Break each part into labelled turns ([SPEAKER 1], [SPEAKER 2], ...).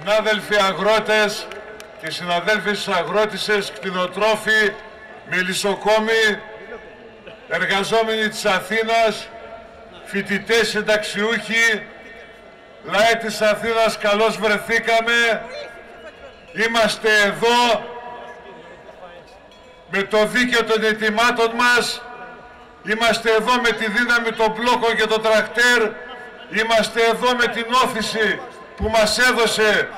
[SPEAKER 1] Συνάδελφοι αγρότες και συναδέλφοι αγρότησες, κτηνοτρόφοι, μελισσοκόμοι, εργαζόμενοι της Αθήνας, φοιτητές συνταξιούχοι, λαέ της Αθήνας καλώς βρεθήκαμε. Είμαστε εδώ με το δίκαιο των ετοιμάτων μας. Είμαστε εδώ με τη δύναμη των μπλόκων και των τρακτέρ. Είμαστε εδώ με την όθηση που μας έδωσε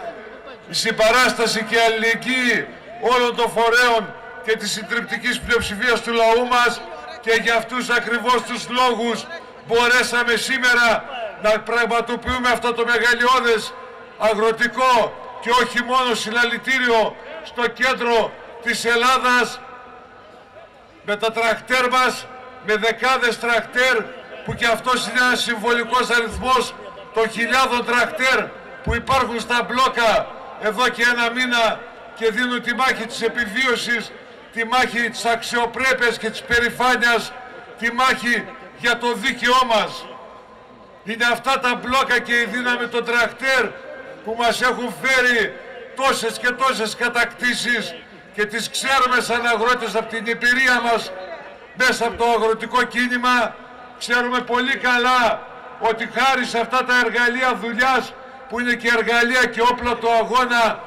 [SPEAKER 1] η συμπαράσταση και η αλληλεγγύη όλων των φορέων και της συντριπτικής πλειοψηφίας του λαού μας και για αυτούς ακριβώς τους λόγους μπορέσαμε σήμερα να πραγματοποιούμε αυτό το μεγαλειώδες αγροτικό και όχι μόνο συλλαλητήριο στο κέντρο της Ελλάδας με τα τρακτέρ μας, με δεκάδες τρακτέρ που και αυτός είναι ένας συμβολικός αριθμός των χιλιάδων τρακτέρ που υπάρχουν στα μπλόκα εδώ και ένα μήνα και δίνουν τη μάχη της επιβίωσης, τη μάχη της αξιοπρέπειας και της περηφάνειας, τη μάχη για το δίκαιό μας. Είναι αυτά τα μπλόκα και η δύναμη των τρακτέρ που μας έχουν φέρει τόσες και τόσες κατακτήσεις και τις ξέρουμε σαν αγρότες από την εμπειρία μας μέσα από το αγροτικό κίνημα. Ξέρουμε πολύ καλά ότι χάρη σε αυτά τα εργαλεία δουλειάς που είναι και εργαλεία και όπλα του αγώνα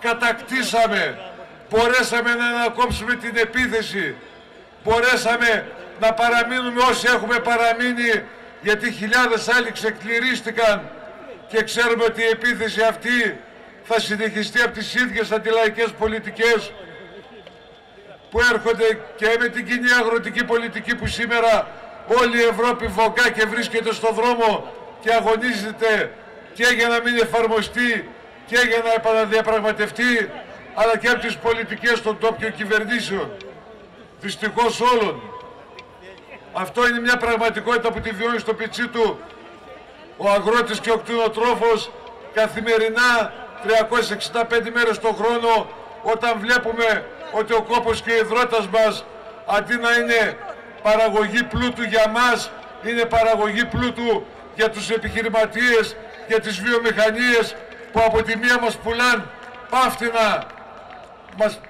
[SPEAKER 1] κατακτήσαμε. Μπορέσαμε να ανακόψουμε την επίθεση. Μπορέσαμε να παραμείνουμε όσοι έχουμε παραμείνει γιατί χιλιάδες άλλοι ξεκληρίστηκαν και ξέρουμε ότι η επίθεση αυτή θα συνεχιστεί από τις ίδιες αντιλαϊκές πολιτικές που έρχονται και με την κοινή αγροτική πολιτική που σήμερα όλη η Ευρώπη βογκά και βρίσκεται στο δρόμο και αγωνίζεται και για να μην εφαρμοστεί και για να επαναδιαπραγματευτεί αλλά και από τις πολιτικές των τόπιων κυβερνήσεων. Δυστυχώς όλων. Αυτό είναι μια πραγματικότητα που τη βιώνει στο πιτσί του ο αγρότης και ο κτηνοτρόφος καθημερινά 365 μέρες το χρόνο όταν βλέπουμε ότι ο κόπος και ο υδρότας μας αντί να είναι παραγωγή πλούτου για μας είναι παραγωγή πλούτου για τους επιχειρηματίες, για τις βιομηχανίες που από τη μία μας πουλάν πάφτινα, μας,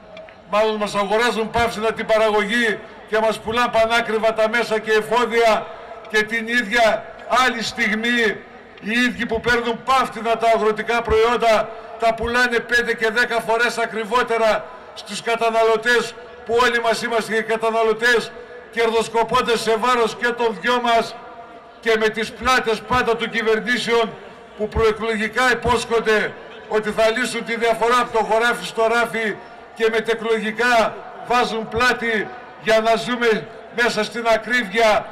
[SPEAKER 1] μάλλον μας αγοράζουν πάφτινα την παραγωγή και μας πουλάν πανάκριβα τα μέσα και εφόδια και την ίδια άλλη στιγμή οι ίδιοι που παίρνουν πάφτινα τα αγροτικά προϊόντα τα πουλάνε 5 και 10 φορές ακριβότερα στους καταναλωτές που όλοι μας είμαστε και καταναλωτές κερδοσκοπώντας σε βάρος και των δυο μας και με τις πλάτες πάντα των κυβερνήσεων που προεκλογικά υπόσχονται ότι θα λύσουν τη διαφορά από το χωράφι στο ράφι και μετεκλογικά βάζουν πλάτη για να ζούμε μέσα στην ακρίβεια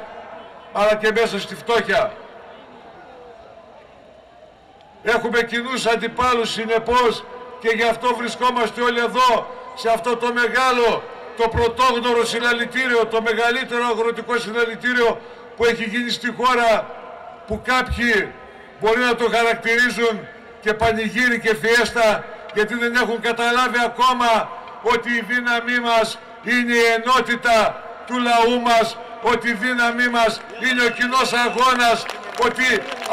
[SPEAKER 1] αλλά και μέσα στη φτώχεια. Έχουμε κοινούς αντιπάλους συνεπώς και γι' αυτό βρισκόμαστε όλοι εδώ σε αυτό το μεγάλο, το πρωτόγνωρο συλλαλητήριο, το μεγαλύτερο αγροτικό συλλαλητήριο που έχει γίνει στη χώρα που κάποιοι μπορεί να το χαρακτηρίζουν και πανηγύρι και φιέστα γιατί δεν έχουν καταλάβει ακόμα ότι η δύναμή μας είναι η ενότητα του λαού μας, ότι η δύναμή μας είναι ο κοινός αγώνας, ότι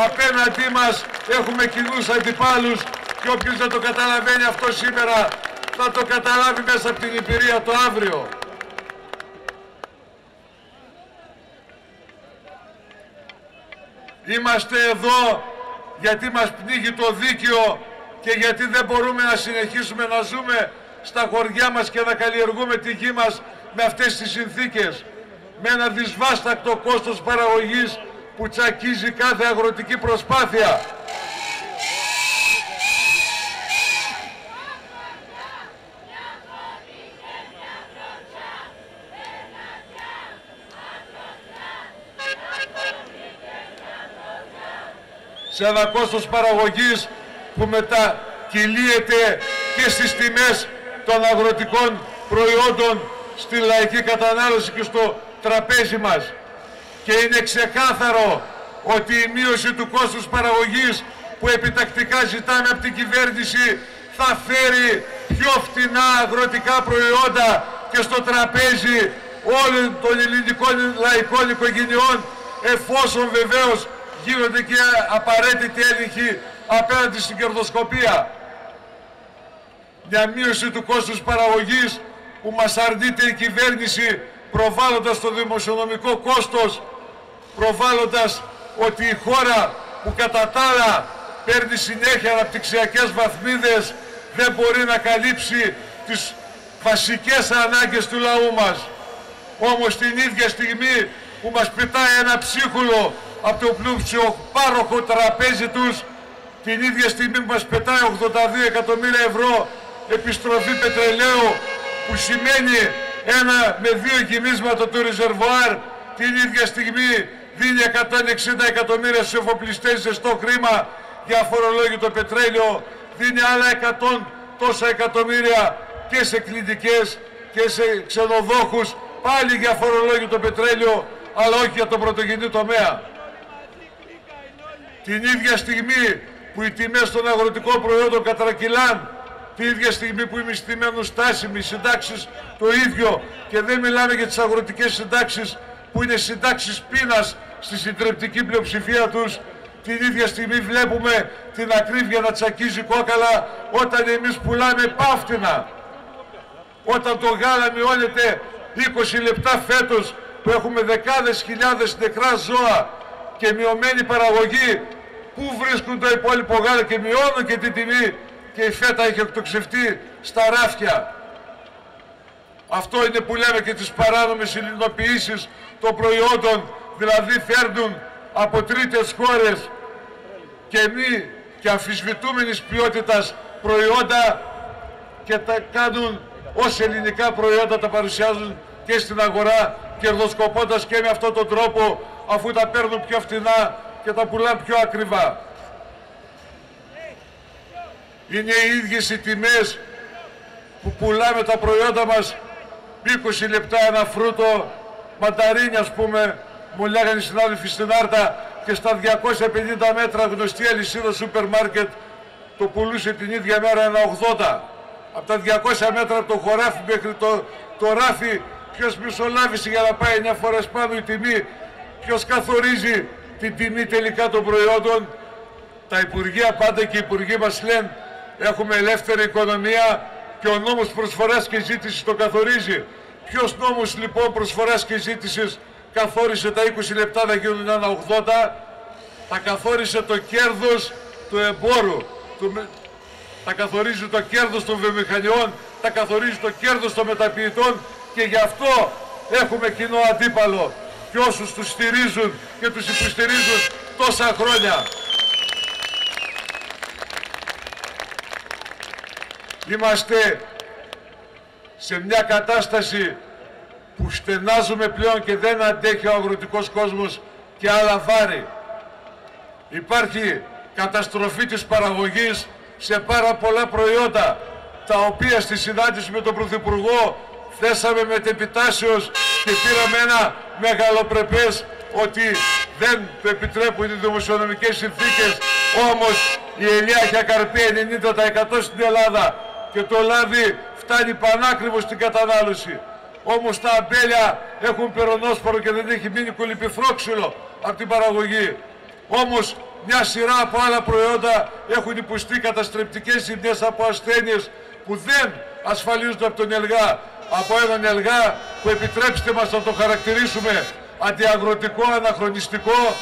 [SPEAKER 1] απέναντί μας έχουμε κοινούς αντιπάλους και όποιος δεν το καταλαβαίνει αυτό σήμερα θα το καταλάβει μέσα από την υπηρεία το αύριο. Είμαστε εδώ γιατί μας πνίγει το δίκαιο και γιατί δεν μπορούμε να συνεχίσουμε να ζούμε στα χωριά μας και να καλλιεργούμε τη γη μας με αυτές τις συνθήκες. Με ένα δυσβάστακτο κόστος παραγωγής που τσακίζει κάθε αγροτική προσπάθεια. Σε ένα κόστος παραγωγής που μετακυλίεται και στις τιμές των αγροτικών προϊόντων στη λαϊκή κατανάλωση και στο τραπέζι μας. Και είναι ξεκάθαρο ότι η μείωση του κόστους παραγωγής που επιτακτικά ζητάμε από την κυβέρνηση θα φέρει πιο φτηνά αγροτικά προϊόντα και στο τραπέζι όλων των ελληνικών λαϊκών οικογενειών εφόσον βεβαίως γίνονται και απαραίτητοι έλεγχοι απέναντι στην κερδοσκοπία. μια μείωση του κόστους παραγωγής που μας αρνείται η κυβέρνηση προβάλλοντας το δημοσιονομικό κόστος, προβάλλοντας ότι η χώρα που κατά τα άλλα παίρνει συνέχεια αναπτυξιακές βαθμίδες δεν μπορεί να καλύψει τις βασικές ανάγκες του λαού μας. Όμως την ίδια στιγμή που μας πετάει ένα ψίχουλο από το πάροχο τραπέζι τους, την ίδια στιγμή που μας πετάει 82 εκατομμύρια ευρώ επιστροφή πετρελαίου που σημαίνει ένα με δύο γυμίσματα του ρεζερβουάρ την ίδια στιγμή δίνει 160 εκατομμύρια σε εφοπλιστές ζεστό χρήμα για αφορολόγητο πετρέλαιο δίνει άλλα 100 τόσα εκατομμύρια και σε κλινικές και σε ξενοδόχους πάλι για αφορολόγητο πετρέλαιο αλλά όχι για τον πρωτογενή τομέα. Την ίδια στιγμή που οι τιμές των αγροτικών προϊόντων κατρακυλάν την ίδια στιγμή που οι μισθοί μένουν στάσιμοι, οι συντάξεις το ίδιο και δεν μιλάμε για τις αγροτικές συντάξεις που είναι συντάξεις πείνας στη συντριπτική πλειοψηφία τους την ίδια στιγμή βλέπουμε την ακρίβεια να τσακίζει κόκαλα όταν εμείς πουλάμε πάφτινα. Όταν το γάλα μειώνεται 20 λεπτά φέτος που έχουμε δεκάδες χιλιάδες νεκρά ζώα και μειωμένη παραγωγή πού βρίσκουν το υπόλοιπο γάλα και μειώνουν και την τιμή και η φέτα έχει εκτοξευτεί στα ράφια. Αυτό είναι που λέμε και τις παράνομες ελληνοποιήσεις των προϊόντων, δηλαδή φέρνουν από τρίτες χώρες και μη και αμφισβητούμενης ποιότητας προϊόντα και τα κάνουν ως ελληνικά προϊόντα τα παρουσιάζουν και στην αγορά κερδοσκοπώντας και με αυτόν τον τρόπο αφού τα παίρνουν πιο φτηνά και τα πουλάνε πιο ακριβά. Είναι οι ίδιες οι τιμές που πουλάμε τα προϊόντα μας 20 λεπτά ένα φρούτο, μανταρίνια ας πούμε, μου λέγανε οι συνάδελφοι στην Άρτα και στα 250 μέτρα γνωστή αλυσίδα σούπερ μάρκετ το πουλούσε την ίδια μέρα ένα 80. Από τα 200 μέτρα από το χωράφι μέχρι το, το ράφι ποιος μισολάβησε για να πάει 9 φορές πάνω η τιμή, ποιος καθορίζει την τιμή τελικά των προϊόντων. Τα Υπουργεία πάντα και οι Υπουργοί μας λένε έχουμε ελεύθερη οικονομία και ο νόμος προσφοράς και ζήτησης το καθορίζει. Ποιος νόμος λοιπόν προσφοράς και ζήτησης καθόρισε τα 20 λεπτά να γίνουν ένα 80, τα καθόρισε το κέρδος του εμπόρου, του, τα καθορίζει το κέρδος των βιομηχανιών, τα καθορίζει το κέρδος των μεταποιητών και γι' αυτό έχουμε κοινό αντίπαλο και όσους τους στηρίζουν και τους υποστηρίζουν τόσα χρόνια. Είμαστε σε μια κατάσταση που στενάζουμε πλέον και δεν αντέχει ο αγροτικός κόσμος και άλλα βάρη. Υπάρχει καταστροφή της παραγωγής σε πάρα πολλά προϊόντα τα οποία στη συνάντηση με τον Πρωθυπουργό θέσαμε με επιτάσεως και πήραμε ένα μεγαλοπρεπές ότι δεν το επιτρέπουν οι δημοσιονομικές συνθήκες όμως η ελιά έχει ακαρπεί 90% στην Ελλάδα και το λάδι φτάνει πανάκριβο στην κατανάλωση. Όμως τα αμπέλια έχουν περονόσπορο και δεν έχει μείνει κολυπηθρόξυλο από την παραγωγή. Όμως μια σειρά από άλλα προϊόντα έχουν υποστεί καταστρεπτικές ζημιές από ασθένειες που δεν ασφαλίζονται από τον ΕΛΓΑ. Από έναν ΕΛΓΑ που επιτρέψτε μας να το χαρακτηρίσουμε αντιαγροτικό, αναχρονιστικό,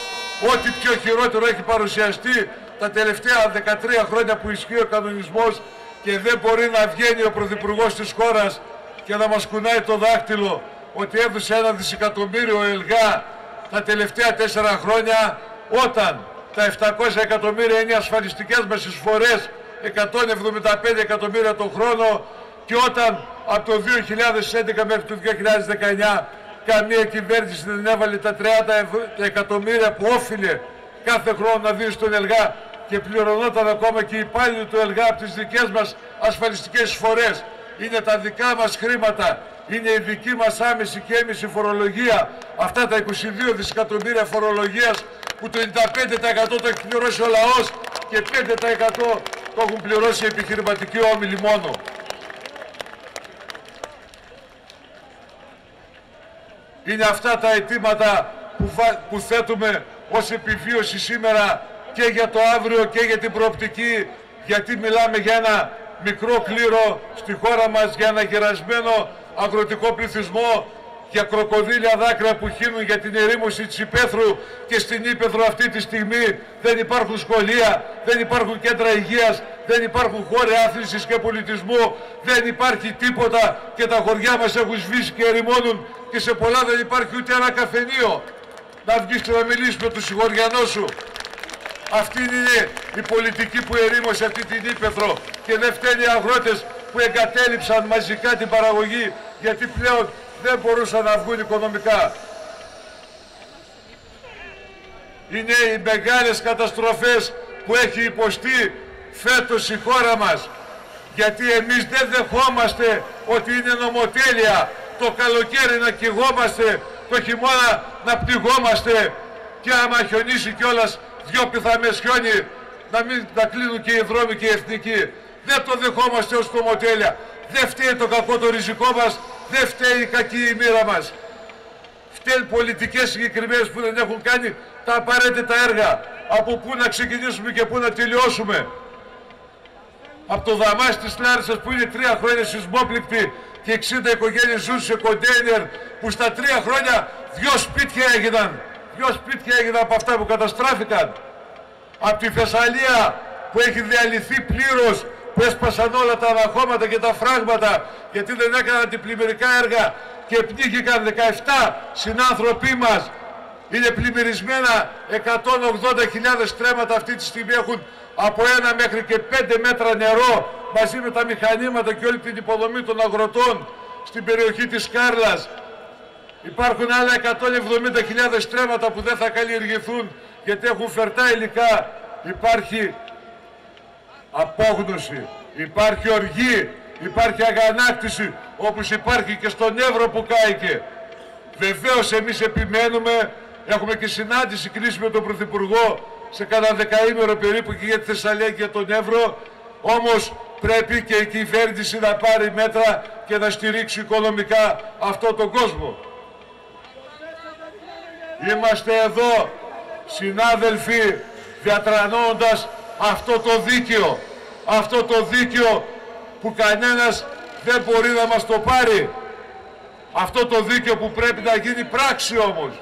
[SPEAKER 1] ό,τι πιο χειρότερο έχει παρουσιαστεί τα τελευταία 13 χρόνια που ισχύει ο κανονισμός και δεν μπορεί να βγαίνει ο Πρωθυπουργός της χώρας και να μας κουνάει το δάχτυλο ότι έδωσε ένα δισεκατομμύριο ΕΛΓΑ τα τελευταία τέσσερα χρόνια όταν τα 700 εκατομμύρια είναι ασφαλιστικές μας εισφορές 175 εκατομμύρια το χρόνο και όταν από το 2011 μέχρι το 2019 καμία κυβέρνηση δεν έβαλε τα 30 εκατομμύρια που όφιλε κάθε χρόνο να δίνει στον ΕΛΓΑ και πληρωνόταν ακόμα και οι υπάλληλοι του ΕΛΓΑ από τις δικές μας ασφαλιστικές εισφορές. Είναι τα δικά μας χρήματα, είναι η δική μας άμεση και έμεση φορολογία. Αυτά τα 22 δισεκατομμύρια φορολογίας που το 95% το έχει πληρώσει ο λαός και 5% το έχουν πληρώσει οι επιχειρηματικοί όμιλοι μόνο. Είναι αυτά τα αιτήματα που, που θέτουμε ως επιβίωση σήμερα και για το αύριο και για την προοπτική γιατί μιλάμε για ένα μικρό κλήρο στη χώρα μας για ένα γερασμένο αγροτικό πληθυσμό για κροκοδίλια δάκρυα που χύνουν για την ερήμωση της Υπέθρου και στην Ήπεθρο αυτή τη στιγμή δεν υπάρχουν σχολεία, δεν υπάρχουν κέντρα υγείας, δεν υπάρχουν χώροι άθλησης και πολιτισμού, δεν υπάρχει τίποτα και τα χωριά μας έχουν σβήσει και ερημώνουν και σε πολλά δεν υπάρχει ούτε ένα καφενείο. Να βγεις και να μιλήσεις με τους συγχωριανούς σου. Αυτή είναι η πολιτική που ερήμωσε αυτή την Ήπεθρο και δεν φταίνει οι αγρότες που εγκατέλειψαν μαζικά την παραγωγή γιατί πλέον δεν μπορούσαν να βγουν οικονομικά. Είναι οι μεγάλες καταστροφές που έχει υποστεί φέτος η χώρα μας. Γιατί εμείς δεν δεχόμαστε ότι είναι νομοτέλεια το καλοκαίρι να κυγόμαστε, το χειμώνα να πληγόμαστε και άμα χιονίσει κιόλας δυο πιθαμές χιόνι να μην να κλείνουν και οι δρόμοι και οι εθνικοί. Δεν το δεχόμαστε ως νομοτέλεια. Δεν φταίει το κακό το ριζικό μας, δεν φταίει η κακή η μοίρα μας. Φταίει πολιτικές συγκεκριμένες που δεν έχουν κάνει τα απαραίτητα έργα. Από πού να ξεκινήσουμε και πού να τελειώσουμε. Από το δαμάς της Λάρισας που είναι τρία χρόνια σεισμόπληκτη και 60 οικογένειες ζουν σε κοντέινερ που στα τρία χρόνια δυο σπίτια έγιναν. Δυο σπίτια έγιναν από αυτά που καταστράφηκαν. Από τη Θεσσαλία που έχει διαλυθεί πλήρως που έσπασαν όλα τα αναχώματα και τα φράγματα γιατί δεν έκαναν αντιπλημμυρικά έργα και πνίγηκαν 17 συνάνθρωποι μας. Είναι πλημμυρισμένα 180.000 στρέμματα αυτή τη στιγμή έχουν από ένα μέχρι και 5 μέτρα νερό μαζί με τα μηχανήματα και όλη την υποδομή των αγροτών στην περιοχή της Κάρλας. Υπάρχουν άλλα 170.000 στρέμματα που δεν θα καλλιεργηθούν γιατί έχουν φερτά υλικά. Υπάρχει απόγνωση, υπάρχει οργή, υπάρχει αγανάκτηση όπως υπάρχει και στον Εύρο που κάηκε. Βεβαίως εμείς επιμένουμε, έχουμε και συνάντηση κλείσει με τον Πρωθυπουργό σε κανένα δεκαήμερο περίπου και για τη Θεσσαλία και για τον Εύρο, όμως πρέπει και η κυβέρνηση να πάρει μέτρα και να στηρίξει οικονομικά αυτό τον κόσμο. Είμαστε εδώ συνάδελφοι διατρανώντας αυτό το δίκαιο. Αυτό το δίκαιο που κανένας δεν μπορεί να μας το πάρει. Αυτό το δίκαιο που πρέπει να γίνει πράξη όμως.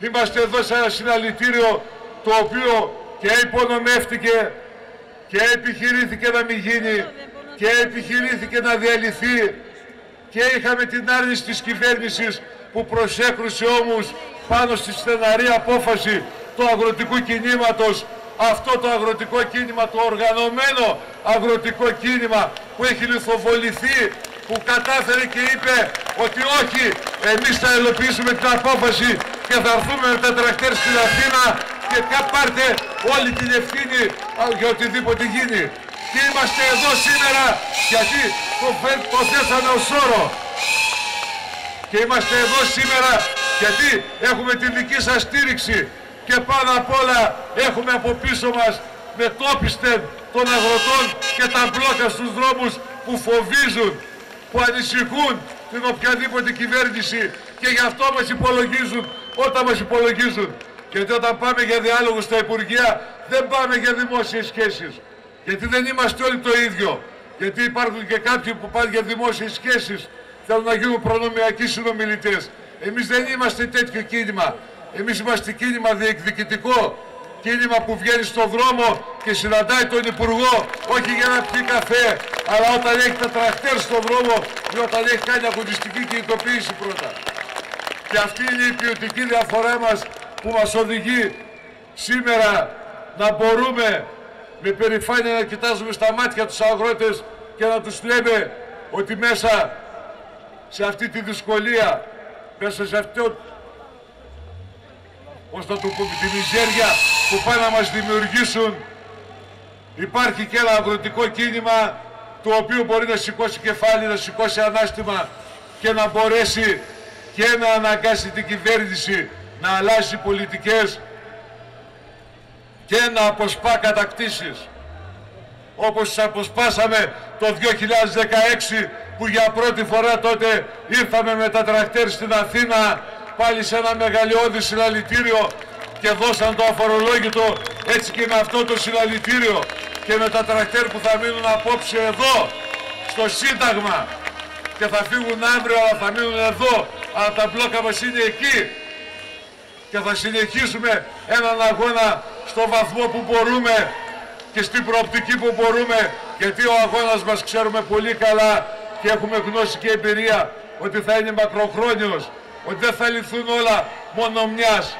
[SPEAKER 1] Είμαστε εδώ σε ένα συναλλητήριο το οποίο και υπονομεύτηκε και επιχειρήθηκε να μην γίνει και επιχειρήθηκε να διαλυθεί και είχαμε την άρνηση της κυβέρνησης που προσέκρουσε όμως πάνω στη στεναρή απόφαση του αγροτικού κινήματος. Αυτό το αγροτικό κίνημα, το οργανωμένο αγροτικό κίνημα που έχει λιθοβοληθεί, που κατάφερε και είπε ότι όχι, εμείς θα ελοπίσουμε την απόφαση και θα έρθουμε με τα τρακτέρ στην Αθήνα και πάρτε όλη την ευθύνη για οτιδήποτε γίνει. Και είμαστε εδώ σήμερα γιατί το, το θέσαμε ως όρο. Και είμαστε εδώ σήμερα γιατί έχουμε τη δική σας στήριξη και πάνω απ' όλα έχουμε από πίσω μας με τόπιστε των αγροτών και τα μπλόκα στους δρόμους που φοβίζουν, που ανησυχούν την οποιαδήποτε κυβέρνηση και γι' αυτό μας υπολογίζουν όταν μας υπολογίζουν. Γιατί όταν πάμε για διάλογο στα Υπουργεία δεν πάμε για δημόσιες σχέσεις. Γιατί δεν είμαστε όλοι το ίδιο. Γιατί υπάρχουν και κάποιοι που πάνε για δημόσιες σχέσεις θέλουν να γίνουν προνομιακοί συνομιλητές. Εμείς δεν είμαστε τέτοιο κίνημα. Εμείς είμαστε κίνημα διεκδικητικό, κίνημα που βγαίνει στον δρόμο και συναντάει τον Υπουργό, όχι για να πιει καφέ, αλλά όταν έχει τα τρακτέρ στον δρόμο ή όταν έχει κάνει αγωνιστική κινητοποίηση πρώτα. Και αυτή είναι η ποιοτική διαφορά μας που μας οδηγεί σήμερα να μπορούμε με περηφάνεια να κοιτάζουμε στα μάτια τους αγρότες και να τους λέμε ότι μέσα σε αυτή τη δυσκολία, μέσα σε αυτό πώς θα το πούμε, τη μιζέρια που πάνε να μας δημιουργήσουν. Υπάρχει και ένα αγροτικό κίνημα το οποίο μπορεί να σηκώσει κεφάλι, να σηκώσει ανάστημα και να μπορέσει και να αναγκάσει την κυβέρνηση να αλλάζει πολιτικές και να αποσπά κατακτήσεις όπως αποσπάσαμε το 2016 που για πρώτη φορά τότε ήρθαμε με τα τρακτέρ στην Αθήνα πάλι σε ένα μεγαλειώδη συλλαλητήριο και δώσαν το αφορολόγητο έτσι και με αυτό το συλλαλητήριο και με τα τρακτέρ που θα μείνουν απόψε εδώ στο Σύνταγμα. Και θα φύγουν αύριο αλλά θα μείνουν εδώ αλλά τα μπλόκα μας είναι εκεί. Και θα συνεχίσουμε έναν αγώνα στο βαθμό που μπορούμε και στην προοπτική που μπορούμε γιατί ο αγώνας μας ξέρουμε πολύ καλά και έχουμε γνώση και εμπειρία ότι θα είναι μακροχρόνιος ότι δεν θα λυθούν όλα μόνο μιας.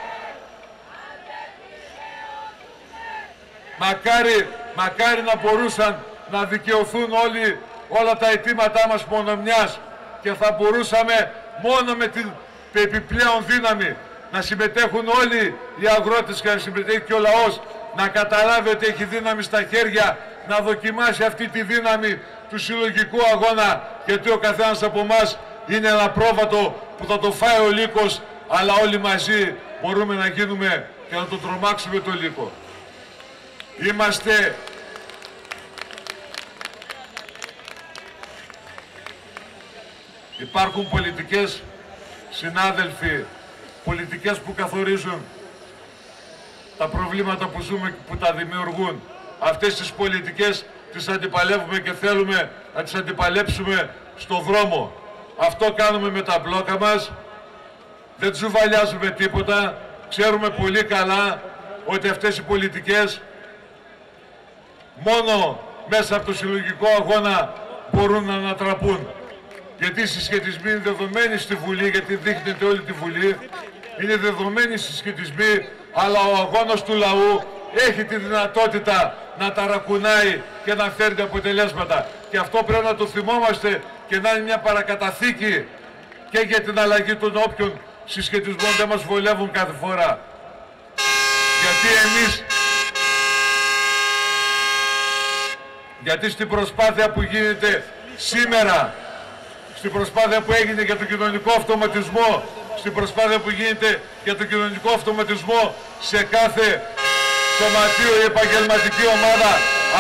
[SPEAKER 1] Μακάρι, μακάρι να μπορούσαν να δικαιωθούν όλοι όλα τα αιτήματά μας μόνο μιας και θα μπορούσαμε μόνο με την επιπλέον δύναμη να συμμετέχουν όλοι οι αγρότες και να συμμετέχει και ο λαός να καταλάβει ότι έχει δύναμη στα χέρια να δοκιμάσει αυτή τη δύναμη του συλλογικού αγώνα γιατί ο καθένας από εμάς είναι ένα πρόβατο που θα το φάει ο λύκος αλλά όλοι μαζί μπορούμε να γίνουμε και να το τρομάξουμε το λύκο. Είμαστε Υπάρχουν πολιτικές συνάδελφοι, πολιτικές που καθορίζουν τα προβλήματα που ζούμε και που τα δημιουργούν. Αυτές τις πολιτικές τις αντιπαλεύουμε και θέλουμε να τις αντιπαλέψουμε στο δρόμο. Αυτό κάνουμε με τα μπλόκα μας. Δεν τσουβαλιάζουμε τίποτα. Ξέρουμε πολύ καλά ότι αυτές οι πολιτικές μόνο μέσα από το συλλογικό αγώνα μπορούν να ανατραπούν. Γιατί οι συσχετισμοί είναι δεδομένοι στη Βουλή, γιατί δείχνεται όλη τη Βουλή. Είναι δεδομένοι οι συσχετισμοί, αλλά ο αγώνας του λαού έχει τη δυνατότητα να ταρακουνάει και να φέρνει αποτελέσματα. Και αυτό πρέπει να το θυμόμαστε και να είναι μια παρακαταθήκη και για την αλλαγή των όποιων συσχετισμών δεν μας βολεύουν κάθε φορά. Γιατί εμείς γιατί στην προσπάθεια που γίνεται σήμερα στην προσπάθεια που έγινε για τον κοινωνικό αυτοματισμό, στην προσπάθεια που γίνεται για τον κοινωνικό αυτοματισμό σε κάθε σωματείο η επαγγελματική ομάδα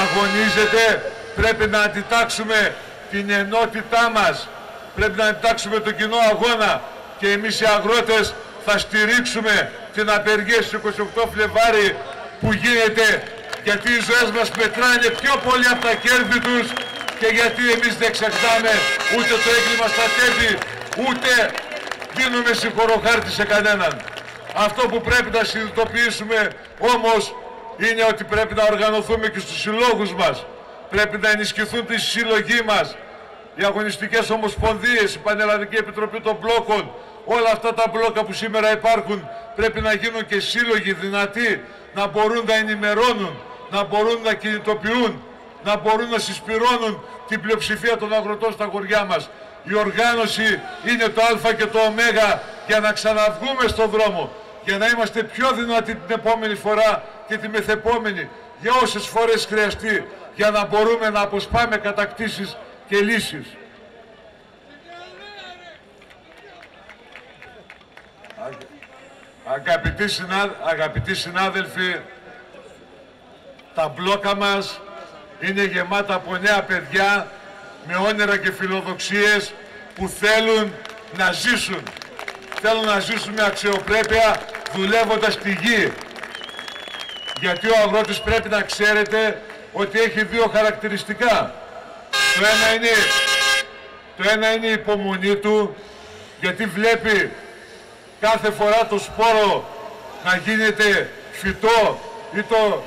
[SPEAKER 1] αγωνίζεται. Πρέπει να αντιτάξουμε την ενότητά μας, πρέπει να αντιτάξουμε τον κοινό αγώνα και εμείς οι αγρότες θα στηρίξουμε την απεργία στις 28 Φλεβάρι που γίνεται γιατί οι ζωές μας μετράνε πιο πολύ από τα κέρδη τους και γιατί εμείς δεν ξεχνάμε ούτε το έγκλημα στα τέμπη, ούτε δίνουμε συγχωροχάρτη σε κανέναν. Αυτό που πρέπει να συνειδητοποιήσουμε όμως είναι ότι πρέπει να οργανωθούμε και στους συλλόγους μας. Πρέπει να ενισχυθούν τις συλλογοί μας. Οι αγωνιστικές ομοσπονδίες, η Πανελλαδική Επιτροπή των Μπλόκων, όλα αυτά τα μπλόκα που σήμερα υπάρχουν πρέπει να γίνουν και σύλλογοι δυνατοί, να μπορούν να ενημερώνουν, να μπορούν να κινητοποιούν, να μπορούν να συσπηρώνουν την πλειοψηφία των αγροτών στα χωριά μας. Η οργάνωση είναι το α και το ω για να ξαναβγούμε στον δρόμο, για να είμαστε πιο δυνατοί την επόμενη φορά και τη μεθεπόμενη, για όσες φορές χρειαστεί, για να μπορούμε να αποσπάμε κατακτήσεις και λύσεις. Αγαπητοί, συνάδελφοι, τα μπλόκα μας είναι γεμάτα από νέα παιδιά με όνειρα και φιλοδοξίες που θέλουν να ζήσουν. Θέλουν να ζήσουν με αξιοπρέπεια δουλεύοντας τη γη. Γιατί ο αγρότης πρέπει να ξέρετε ότι έχει δύο χαρακτηριστικά. Το ένα είναι, το ένα είναι η υπομονή του, γιατί βλέπει κάθε φορά το σπόρο να γίνεται φυτό ή το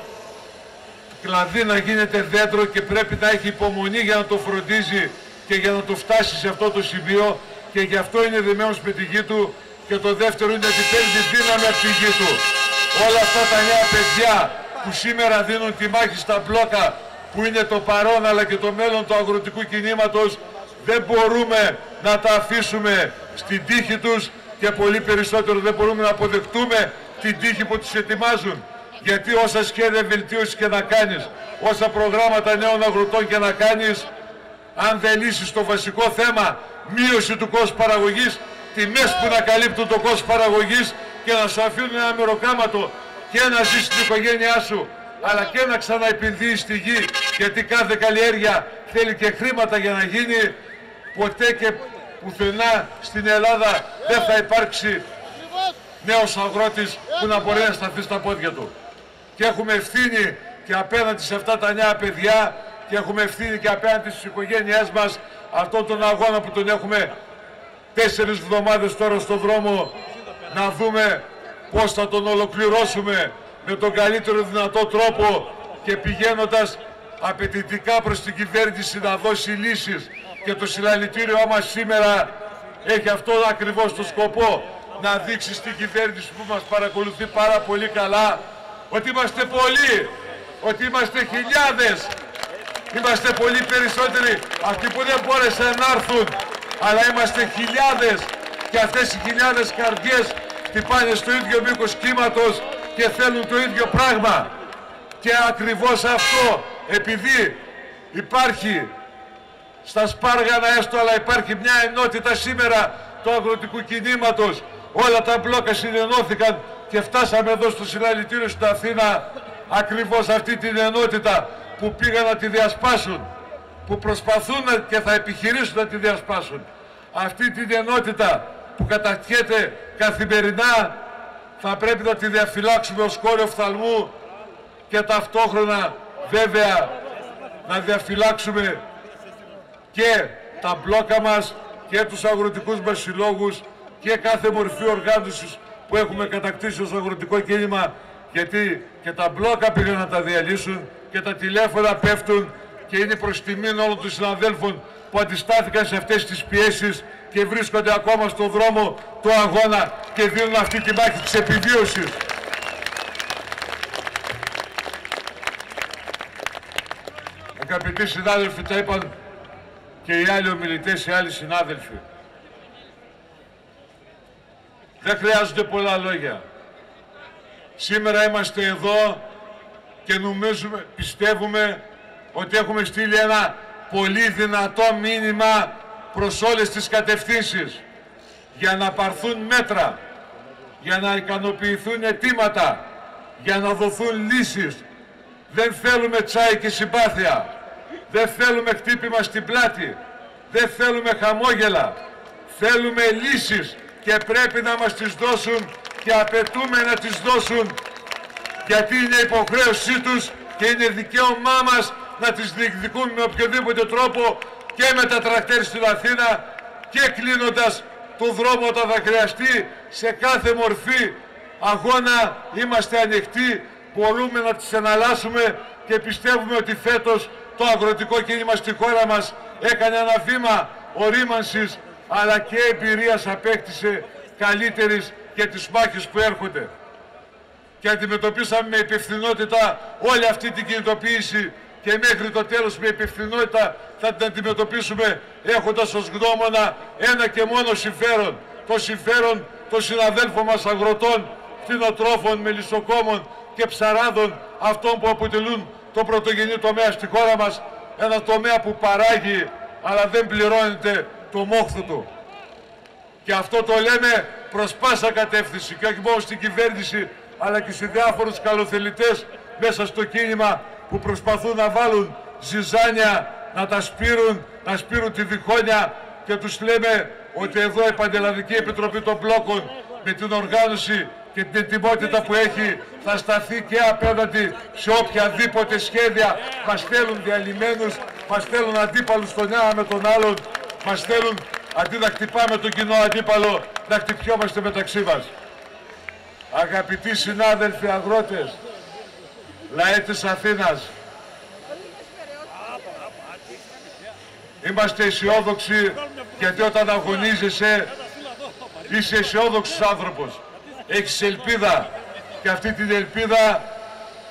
[SPEAKER 1] κλαδί να γίνεται δέντρο και πρέπει να έχει υπομονή για να το φροντίζει και για να το φτάσει σε αυτό το σημείο και γι' αυτό είναι δεμένος με τη γη του και το δεύτερο είναι ότι παίρνει δύναμη από τη γη του. Όλα αυτά τα νέα παιδιά που σήμερα δίνουν τη μάχη στα μπλόκα που είναι το παρόν αλλά και το μέλλον του αγροτικού κινήματος δεν μπορούμε να τα αφήσουμε στην τύχη τους και πολύ περισσότερο δεν μπορούμε να αποδεχτούμε την τύχη που τους ετοιμάζουν γιατί όσα σχέδια βελτίωσης και να κάνεις, όσα προγράμματα νέων αγροτών και να κάνεις, αν δεν λύσεις το βασικό θέμα, μείωση του κόσμου παραγωγής, τιμές που να καλύπτουν το κόσμο παραγωγής και να σου αφήνουν ένα μεροκάματο και να ζεις την οικογένειά σου, αλλά και να ξαναεπενδύεις στη γη, γιατί κάθε καλλιέργεια θέλει και χρήματα για να γίνει, ποτέ και πουθενά στην Ελλάδα δεν θα υπάρξει νέος αγρότης που να μπορεί να σταθεί στα πόδια του και έχουμε ευθύνη και και απέναντι σε αυτά τα νέα παιδιά και έχουμε ευθύνη και απέναντι στις οικογένειές μας αυτόν τον αγώνα που τον έχουμε τέσσερις εβδομάδες τώρα στον δρόμο να δούμε πώς θα τον ολοκληρώσουμε με τον καλύτερο δυνατό τρόπο και πηγαίνοντας απαιτητικά προς την κυβέρνηση να δώσει λύσεις. Και το συλλαλητήριό μας σήμερα έχει αυτό ακριβώς το σκοπό να δείξει στην κυβέρνηση που μας παρακολουθεί πάρα πολύ καλά ότι είμαστε πολλοί, ότι είμαστε χιλιάδες, είμαστε πολύ περισσότεροι αυτοί που δεν μπόρεσαν να έρθουν. Αλλά είμαστε χιλιάδες. Και αυτές οι χιλιάδες καρδιές χτυπάνε στο ίδιο μήκος κύματος και θέλουν το ίδιο πράγμα. Και ακριβώς αυτό, επειδή υπάρχει στα Σπάργανα έστω, αλλά υπάρχει μια ενότητα σήμερα του αγροτικού κινήματος, όλα τα μπλόκα συνενώθηκαν και φτάσαμε εδώ στο συλλαλητήριο στην Αθήνα ακριβώς αυτή την ενότητα που πήγαν να τη διασπάσουν, που προσπαθούν και θα επιχειρήσουν να τη διασπάσουν. Αυτή την ενότητα που καταχέται καθημερινά θα πρέπει να τη διαφυλάξουμε ως κόριο φθαλμού και ταυτόχρονα βέβαια να διαφυλάξουμε και τα μπλόκα μας και τους αγροτικούς μας συλλόγους και κάθε μορφή οργάνωσης που έχουμε κατακτήσει ως αγροτικό κίνημα γιατί και τα μπλόκα πήγαν να τα διαλύσουν και τα τηλέφωνα πέφτουν και είναι προς τιμήν όλων των συναδέλφων που αντιστάθηκαν σε αυτές τις πιέσεις και βρίσκονται ακόμα στον δρόμο του αγώνα και δίνουν αυτή τη μάχη της επιβίωσης. Αγαπητοί συνάδελφοι, τα είπαν και οι άλλοι ομιλητές, οι άλλοι συνάδελφοι. Δεν χρειάζονται πολλά λόγια. Σήμερα είμαστε εδώ και νομίζουμε, πιστεύουμε ότι έχουμε στείλει ένα πολύ δυνατό μήνυμα προς όλες τις κατευθύνσεις για να πάρθουν μέτρα, για να ικανοποιηθούν αιτήματα, για να δοθούν λύσεις. Δεν θέλουμε τσάι και συμπάθεια. Δεν θέλουμε χτύπημα στην πλάτη. Δεν θέλουμε χαμόγελα. Θέλουμε λύσεις και πρέπει να μας τις δώσουν και απαιτούμε να τις δώσουν. Γιατί είναι υποχρέωσή τους και είναι δικαίωμά μας να τις διεκδικούν με οποιοδήποτε τρόπο και με τα τρακτέρ στην Αθήνα και κλείνοντας το δρόμο όταν θα χρειαστεί σε κάθε μορφή αγώνα. Είμαστε ανοιχτοί, μπορούμε να τις εναλλάσσουμε και πιστεύουμε ότι φέτος το αγροτικό κίνημα στη χώρα μας έκανε ένα βήμα ορίμανσης αλλά και εμπειρίας απέκτησε καλύτερης και τις μάχες που έρχονται. Και αντιμετωπίσαμε με υπευθυνότητα όλη αυτή την κινητοποίηση και μέχρι το τέλος με υπευθυνότητα θα την αντιμετωπίσουμε έχοντας ως γνώμονα ένα και μόνο συμφέρον. Το συμφέρον των συναδέλφων μας αγροτών, κτηνοτρόφων, μελισσοκόμων και ψαράδων αυτών που αποτελούν το πρωτογενή τομέα στη χώρα μας. Ένα τομέα που παράγει αλλά δεν πληρώνεται το μόχθο του. Και αυτό το λέμε προς πάσα κατεύθυνση και όχι μόνο στην κυβέρνηση αλλά και σε διάφορους καλοθελητές μέσα στο κίνημα που προσπαθούν να βάλουν ζυζάνια, να τα σπείρουν, να σπείρουν τη διχόνια και τους λέμε ότι εδώ η Παντελαδική Επιτροπή των Μπλόκων με την οργάνωση και την ετοιμότητα που έχει θα σταθεί και απέναντι σε οποιαδήποτε σχέδια μας στέλνουν διαλυμένους, μας στέλνουν αντίπαλους τον ένα με τον άλλον, μας στέλνουν αντί να χτυπάμε τον κοινό αντίπαλο να χτυπιόμαστε μεταξύ μας. Αγαπητοί συνάδελφοι αγρότες, λαέ της Αθήνας. Είμαστε αισιόδοξοι γιατί όταν αγωνίζεσαι είσαι αισιόδοξος άνθρωπος. Έχεις ελπίδα και αυτή την ελπίδα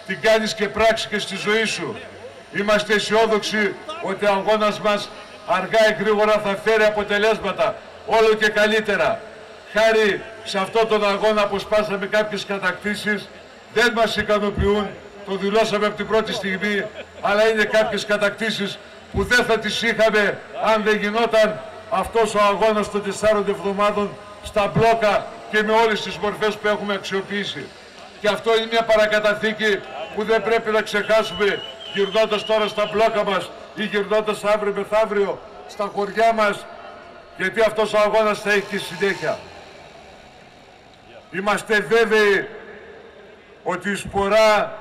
[SPEAKER 1] την κάνεις και πράξη και στη ζωή σου. Είμαστε αισιόδοξοι ότι ο αγώνας μας αργά ή γρήγορα θα φέρει αποτελέσματα όλο και καλύτερα. Χάρη σε αυτόν τον αγώνα που σπάσαμε κάποιες κατακτήσεις δεν μας ικανοποιούν το δηλώσαμε από την πρώτη στιγμή, αλλά είναι κάποιες κατακτήσεις που δεν θα τις είχαμε αν δεν γινόταν αυτός ο αγώνας των τεσσάρων εβδομάδων στα μπλόκα και με όλες τις μορφές που έχουμε αξιοποιήσει. Και αυτό είναι μια παρακαταθήκη που δεν πρέπει να ξεχάσουμε γυρνώντας τώρα στα μπλόκα μας ή γυρνώντας αύριο μεθαύριο στα χωριά μας γιατί αυτός ο αγώνας θα έχει και συνέχεια. Είμαστε βέβαιοι ότι η σπορά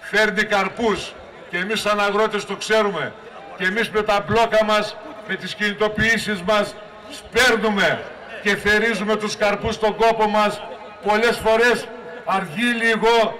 [SPEAKER 1] φέρνει καρπούς και εμείς σαν αγρότες το ξέρουμε και εμείς με τα μπλόκα μας, με τις κινητοποιήσεις μας σπέρνουμε και θερίζουμε τους καρπούς στον κόπο μας πολλές φορές αργεί λίγο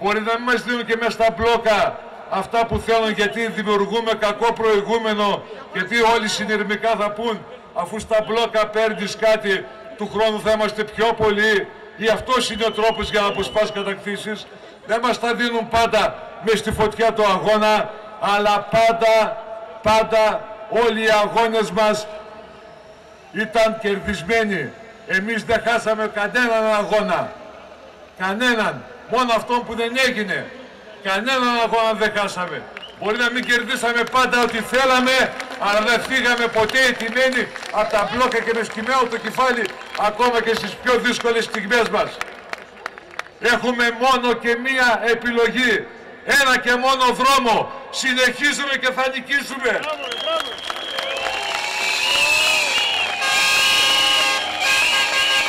[SPEAKER 1] μπορεί να μην μας δίνουν και μέσα στα μπλόκα αυτά που θέλουν γιατί δημιουργούμε κακό προηγούμενο γιατί όλοι συνειρμικά θα πούν αφού στα μπλόκα παίρνεις κάτι του χρόνου θα είμαστε πιο πολλοί ή αυτός είναι ο τρόπος για να αποσπάς κατακτήσεις δεν μας τα δίνουν πάντα με στη φωτιά του αγώνα αλλά πάντα, πάντα όλοι οι αγώνες μας ήταν κερδισμένοι. Εμείς δεν χάσαμε κανέναν αγώνα. Κανέναν. Μόνο αυτόν που δεν έγινε. Κανέναν αγώνα δεν χάσαμε. Μπορεί να μην κερδίσαμε πάντα ό,τι θέλαμε, αλλά δεν φύγαμε ποτέ ετοιμένοι από τα μπλόκα και με σκυμαίο το κεφάλι, ακόμα και στις πιο δύσκολες στιγμές μας. Έχουμε μόνο και μία επιλογή. Ένα και μόνο δρόμο. Συνεχίζουμε και θα νικήσουμε.